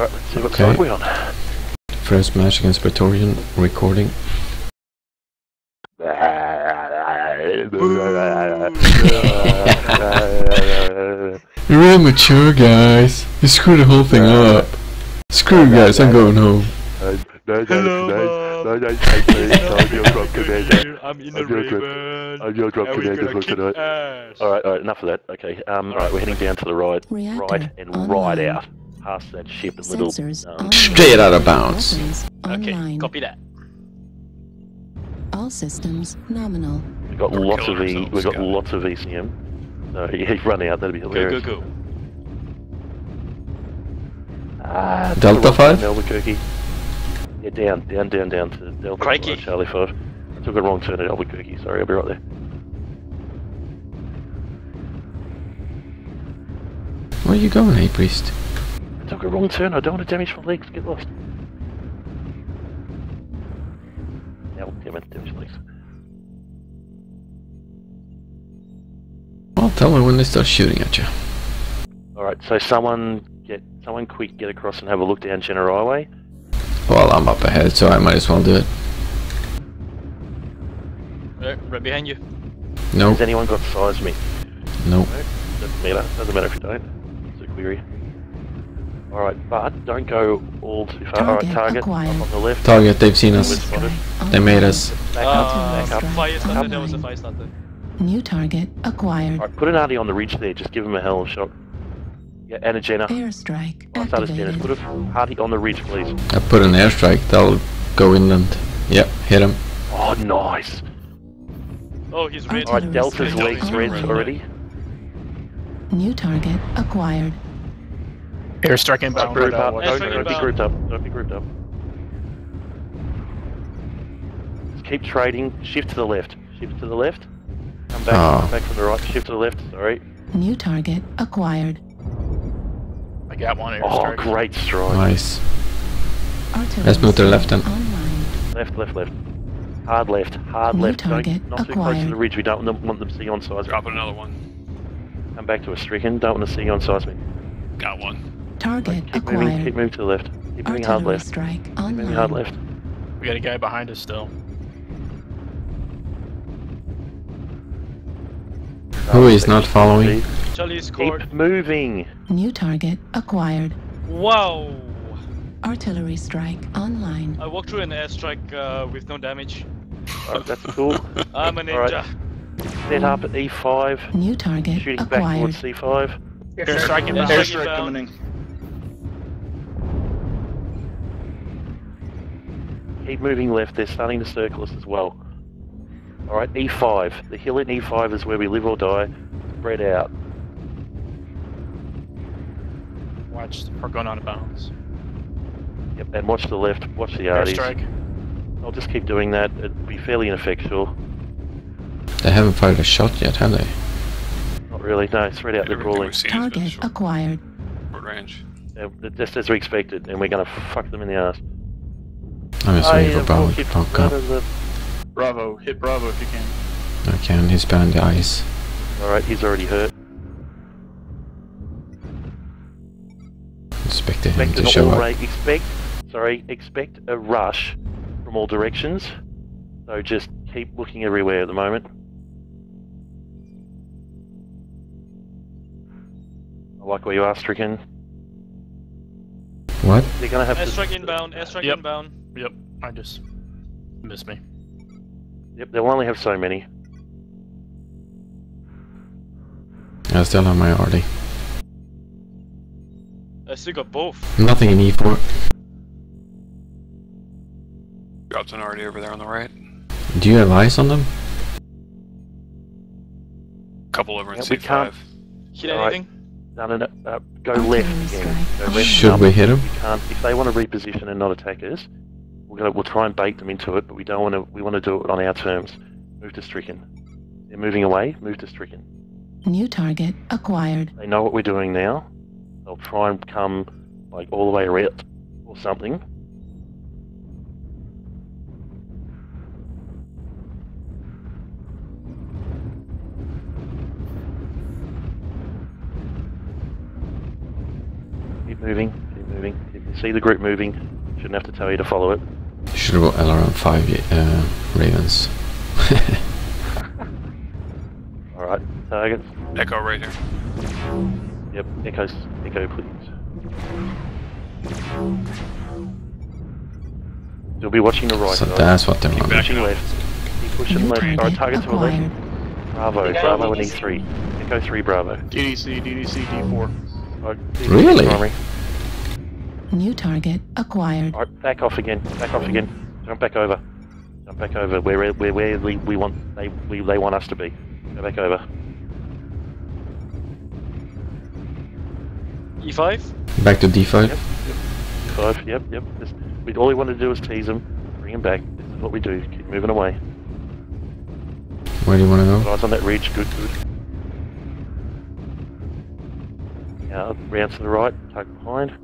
Alright, let's see what Okay. side we're on. First match against Praetorian recording. You're immature, guys. You screwed the whole thing up. Screw you guys, I'm going home. Hello, no, no, I'm your drop commander. I'm in I'm the your drop- Raven. I'm your drop commander for tonight. Alright, alright, enough of that. Okay, um, alright, we're heading down to the right, Reactor right, and right out. Past that ship and little, Sensors um, online. Straight out of bounds. Okay, online. copy that. All systems nominal. we've got We're lots of killing E, ourselves, we've got got it. lots of ECM. So, yeah, run out, that'd be Go, hilarious. go, go. Ah, Delta took a five? Albuquerque. Yeah, down, down, down, down to Delta Crikey. five, Charlie 5. I took a wrong turn at Albuquerque, sorry, I'll be right there. Where are you going, hey priest? I took a wrong turn, I don't want to damage my legs, get lost. No, damn it, damage my legs. Well, tell me when they start shooting at you. Alright, so someone get, someone quick get across and have a look down General Highway. Well, I'm up ahead, so I might as well do it. Right, right behind you. Nope, Has anyone got seismic? nope. Doesn't matter, doesn't matter if you don't. It's a query. Alright, but don't go all too far. Alright, Target target, acquired. up on the left. Target, they've seen us. They made us. Back up, Uh, back up. fire starter, there was a fire starter. New target acquired. Alright, put an arty on the ridge there, just give him a hell of a shot. Yeah, and a Jenner. Airstrike I started Jenner. Put activated. a arty on the ridge, please. I put an airstrike, they'll go inland. Yep, hit him. Oh, nice. Oh, he's red. Alright, Delta's strike legs red already. New target acquired. Airstrike Don't inbound. group uh, up. Don't, don't be grouped up. Don't be grouped up. Just keep trading. Shift to the left. Shift to the left. Come back. Oh. Come back from the right. Shift to the left. Sorry. New target acquired. I got one Oh, airstrike. great strike. Nice. Artillery Let's move to the left then. Online. Left, left, left. Hard left. Hard New left. target Don't, not too close to the ridge. We don't want them, want them to see you on seismic. Dropping another one. Come back to a stricken. Don't want to see you on seismic. Got one. Target Keep moving. Keep acquired. moving to the left. Keep moving hard Artillery left. strike Keep moving hard left. We got a guy behind us still. Who is not following? Keep moving. New target acquired. Wow. Artillery strike online. I walked through an airstrike uh, with no damage. Alright, that's cool. I'm a Alright. ninja. Set up at E5. New target Shooting back acquired. towards C5. Airstrike inbound. Airstrike Airstrike coming in. Keep moving left, they're starting to circle us as well. Alright, E5. The hill at E5 is where we live or die. Spread out. Watch, we're going out of bounds. Yep, and watch the left, watch the arties. Airstrike. I'll just keep doing that. it'd be fairly ineffectual. They haven't fired a shot yet, have they? Not really, no, spread out, they're Everything crawling. we've seen has been Target acquired. short range. Yeah, just as we expected, and we're gonna fuck them in the ass. I'm just waiting for Bravo to keep up. Bravo. Hit Bravo if you can. I can, he's behind the ice. Alright, he's already hurt. Expected him to show all up. expect, sorry, expect a rush from all directions. So just keep looking everywhere at the moment. I like where you are, Stricken. What? They're gonna have Airstrike to. inbound. Airstrike Yep. inbound. Yep. I just missed me. Yep, they'll only have so many. I still have my arty. I still got both. Nothing in E E4. Dropped an already over there on the right. Do you have eyes on them? Couple over in Yeah, we C5. can't- Hit Alright. anything? No, no, no. Uh, go left again. Go left Should and we hit them? We can't. If they want to reposition and not attack us, we're gonna we'll try and bait them into it, but we don't want to. We want to do it on our terms. Move to Stricken. They're moving away. Move to Stricken. New target acquired. They know what we're doing now. They'll try and come like all the way around or something. Keep moving. Keep moving. If you see the group moving, shouldn't have to tell you to follow it. Should go LRM 5 uh, Ravens. Alright, targets. Echo right here. Yep, echoes, echo please. You'll be watching the right, so guys. that's what they're Keep running. back. Pushing left. Keep pushing left. Alright, target target to the left. acquired. Bravo, Bravo and E3. Echo 3, Bravo. DDC, DDC, D4. Alright, Really? primary. New target acquired. Alright, back off again. Back off again. Jump back over. Jump back over. Where where where we, we want they we, they want us to be. Go back over. E5? Back to D5. Yep. Five. Yep. Yep. Just, we all we want to do is tease them, bring them back. This is what we do. Keep moving away. Where do you want to go? Eyes on that ridge. Good. Good. Now round to the right. Tuck behind.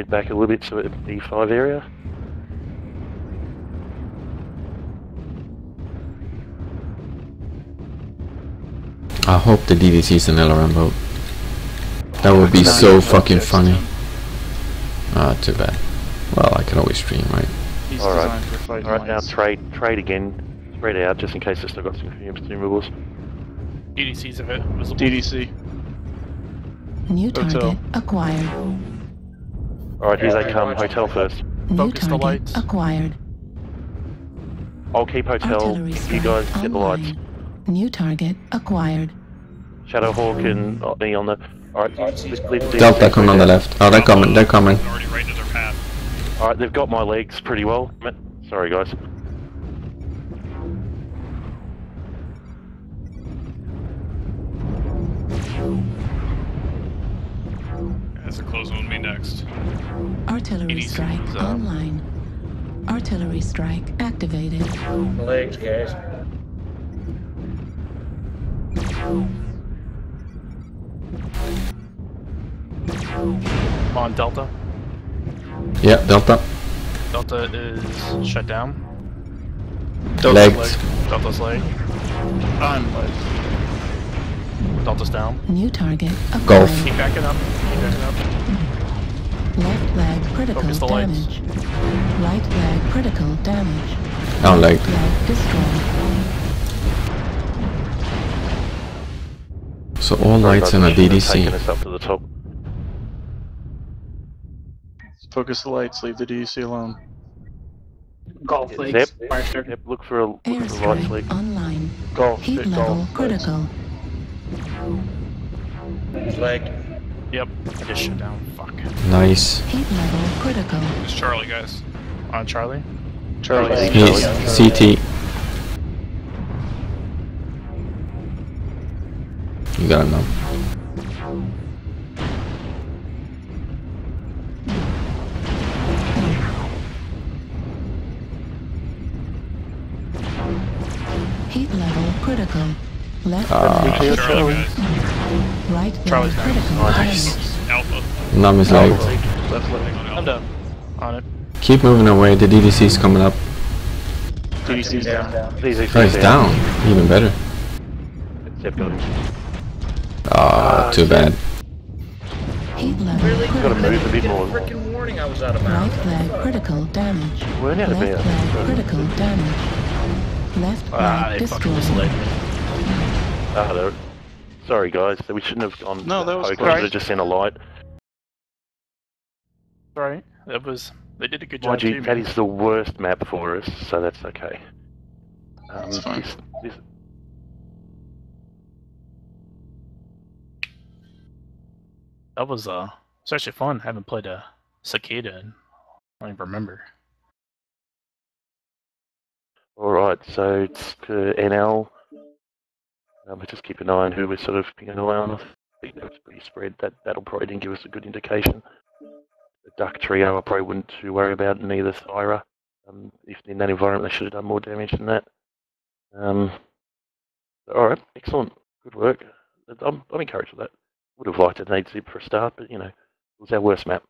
Spread back a little bit to the E5 area. I hope the DDC is an LRM boat. That would be so fucking funny. Ah, too bad. Well, I can always stream, right? He's All right. designed for fighting All right, now trade trade again. Spread out just in case they've still got some consumables. DDC's of it. DDC. New Hotel. target acquired. All right, here they come. Hotel first. New Focus the target lights. acquired. I'll keep hotel. You strike guys get the lights. New target acquired. Shadowhawk and uh, me on the. All right, leave, leave the Delta DCs coming on the left. Oh, they're coming, they're coming. Already right into their path. All right, they've got my legs pretty well. Sorry, guys. That's a close one. Me next. Artillery EDC strike is, online. Artillery strike activated. Legs, guys. On Delta. Yeah, Delta. Delta is shut down. Legged. Delta's leg. On leg. Delta's down. New target acquired. Golf. Keep backing up. Keep backing. Left leg critical Focus the lights. damage. Right leg critical damage. Down leg. Leg destroyed. So all Sorry, lights guys, in a I shouldn't have Taken DDC. us up to the top. Focus the lights. Leave the DDC alone. Golf Zep. legs. Master. Yep, look for a look for the right Airstrike flag. online. Golf. Heat level golf. critical. Leg. Yep. I just shut down. Fuck. Nice. Heat level critical. It's Charlie, guys. On Charlie. Charlie. He's CT. You got him now. Heat level critical. Left Ah. Leg Clear, Charlie, Charlie. guys. Right leg Charlie's down. critical Nice. Alpha. Numb is leg. Left leg. On I'm Alpha. done. On it. Keep moving away. The DDC's coming up. DDC's down. Easy, Oh, he's down. Even better. Zep got him. Ah, too bad. Heat Really? Gotta move a bit more. freaking warning I was out of bounds. Right leg critical damage. Weren't out of Left leg critical damage. Left Ah, leg destroyed. Ah, there- Sorry, guys. We shouldn't have gone. No, that was Poke, we should have just sent a light. Sorry. That was. They did a good job. Mind you, too, that man. is the worst map for us, so that's okay. Um, That's fine. This, this, That was uh, it's actually fun. I Haven't played a cicada. In, I don't even remember. all right, so it's to NL. Um, but just keep an eye on who we're sort of an eye on. I think that's pretty spread. That that'll probably didn't give us a good indication. The duck trio, I probably wouldn't too worry about, neither Thyra. Um, if in that environment, they should have done more damage than that. Um, all right, excellent, good work. I'm, I'm encouraged with that. Would have liked an 8 zip for a start, but you know, it was our worst map.